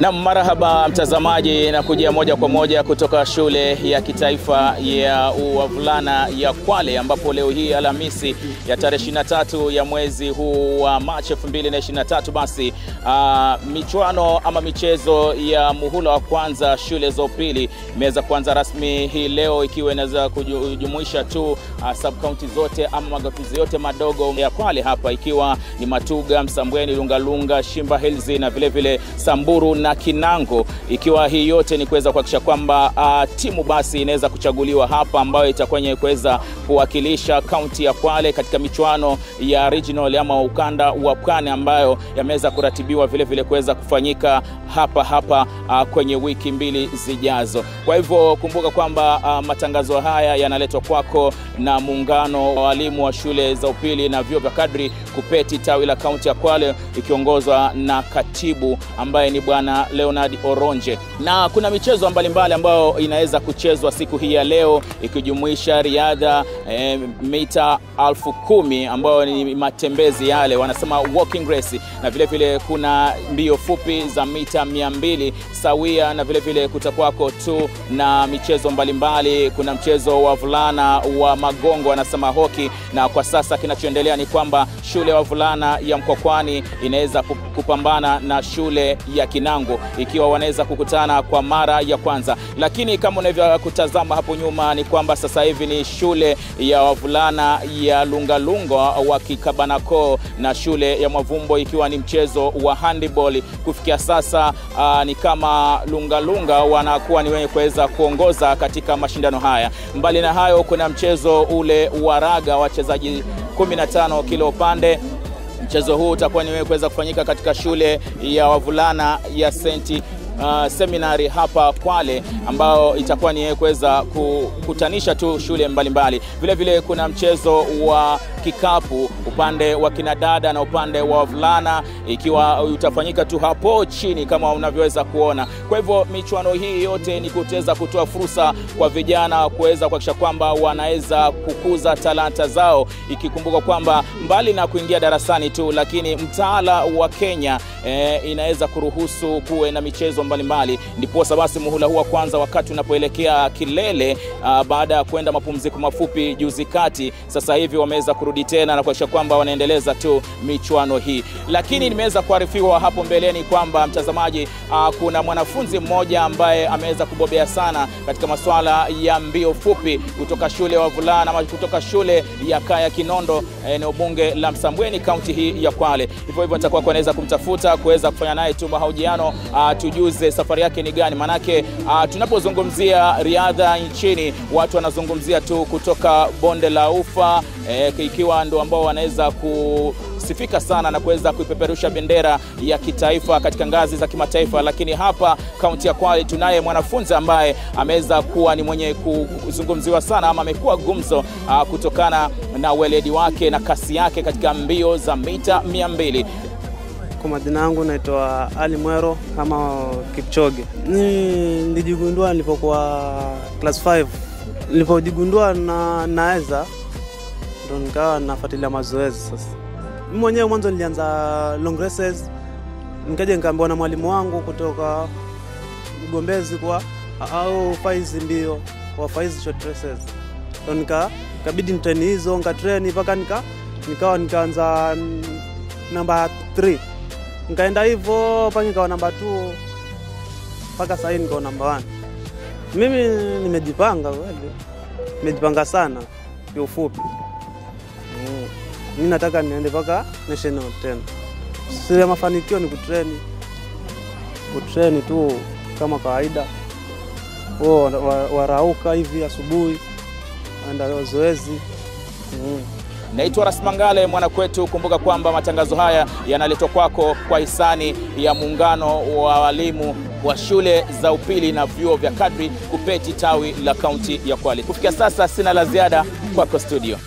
Na marahaba mtazamaji, na kujia moja kwa moja kutoka shule ya kitaifa ya wavulana ya Kwale, ambapo leo hii Alhamisi ya tarehe 23 ya mwezi huu wa Machi 2023 basi uh, michuano ama michezo ya muhula wa kwanza shule za upili imeweza kuanza rasmi hii leo, ikiwa inaweza kujumuisha tu uh, sub county zote ama magatuzi yote madogo ya Kwale hapa, ikiwa ni Matuga, Msambweni, Lungalunga, Shimba Hills na vile vile Samburu na Kinango, ikiwa hii yote ni kuweza kuhakikisha kwamba uh, timu basi inaweza kuchaguliwa hapa ambayo itakuwa yenye kuweza kuwakilisha kaunti ya Kwale katika michuano ya regional ama ukanda wa Pwani ambayo yameweza kuratibiwa vile vile kuweza kufanyika hapa hapa uh, kwenye wiki mbili zijazo. Kwa hivyo kumbuka kwamba uh, matangazo haya yanaletwa kwako na muungano wa walimu wa shule za upili na vyuo vya kadri KUPPET tawi la kaunti ya Kwale ikiongozwa na katibu ambaye ni bwana Leonard Oronje, na kuna michezo mbalimbali ambayo inaweza kuchezwa siku hii ya leo ikijumuisha riadha e, mita alfu kumi ambayo ni matembezi yale wanasema walking race, na vile vile kuna mbio fupi za mita mia mbili sawia, na vile vile kutakwako tu na michezo mbalimbali. Mbali. Kuna mchezo wa vulana wa magongo wanasema hoki, na kwa sasa kinachoendelea ni kwamba shule ya wavulana ya Mkwakwani inaweza kupambana na shule ya Kinango ikiwa wanaweza kukutana kwa mara ya kwanza, lakini kama unavyokutazama hapo nyuma ni kwamba sasa hivi ni shule ya wavulana ya Lungalunga wa Kikabanako na shule ya Mwavumbo ikiwa ni mchezo wa handball. Kufikia sasa uh, ni kama Lungalunga wanakuwa ni wenye kuweza kuongoza katika mashindano haya. Mbali na hayo, kuna mchezo ule wa raga wachezaji 15 kila upande mchezo huu utakuwa ni wewe kuweza kufanyika katika shule ya wavulana ya St. Uh, seminari hapa Kwale ambao itakuwa ni kuweza kukutanisha tu shule mbalimbali. Vilevile vile kuna mchezo wa kikapu upande wa kinadada na upande wa wavulana, ikiwa utafanyika tu hapo chini kama unavyoweza kuona. Kwa hivyo michuano hii yote ni kuteza kutoa fursa kwa vijana kuweza kuhakikisha kwamba wanaweza kukuza talanta zao, ikikumbuka kwamba mbali na kuingia darasani tu, lakini mtaala wa Kenya eh, inaweza kuruhusu kuwe na michezo mbalimbali. Ndiposa basi muhula huu wa kwanza, wakati unapoelekea kilele, uh, baada ya kwenda mapumziko mafupi juzi kati, sasa hivi wameweza kurudi tena na kuhakikisha kwamba wanaendeleza tu michuano hii. Lakini nimeweza kuarifiwa hapo mbeleni kwamba mtazamaji, uh, kuna mwanafunzi mmoja ambaye ameweza kubobea sana katika masuala ya mbio fupi kutoka shule ya wavulana ama kutoka shule ya Kaya Kinondo, eneo bunge la Msambweni, kaunti hii ya Kwale. Hivyo hivyo nitakuwa naweza kumtafuta kuweza kufanya naye tu mahojiano, uh, tujuze safari yake ni gani, manake uh, tunapozungumzia riadha nchini watu wanazungumzia tu kutoka bonde la Ufa eh, ikiwa ndo ambao wanaweza kusifika sana na kuweza kuipeperusha bendera ya kitaifa katika ngazi za kimataifa, lakini hapa kaunti ya Kwale tunaye mwanafunzi ambaye ameweza kuwa ni mwenye kuzungumziwa sana ama amekuwa gumzo uh, kutokana na weledi wake na kasi yake katika mbio za mita mia mbili. Kwa majina yangu naitwa Ali Mwero ama Kipchoge. Nilijigundua nilipokuwa class 5, nilipojigundua na naweza ndo nikawa nafuatilia mazoezi sasa. Mimi mwenyewe mwanzo nilianza long races, nikaja nikaambiwa na mwalimu wangu kutoka Mgombezi kwa au faizi mbio kwa faizi short races, ndo nika kabidi hizo nkatreni mpaka nika nikawa nikaanza namba 3 nikaenda hivyo mpaka nikawa namba 2 mpaka sahii nikawa namba 1. Mimi nimejipanga kweli, nimejipanga sana kiufupi. Mi nataka niende mpaka national tena. Siri ya mafanikio ni kutreni, kutreni tu kama kawaida. Oh, warauka hivi asubuhi, enda zoezi mm. Naitwa Rasmangale mwanakwetu. Kumbuka kwamba matangazo haya yanaletwa kwako kwa hisani ya muungano wa walimu wa shule za upili na vyuo vya kadri KUPPET tawi la kaunti ya Kwale. Kufikia sasa sina la ziada, kwako studio.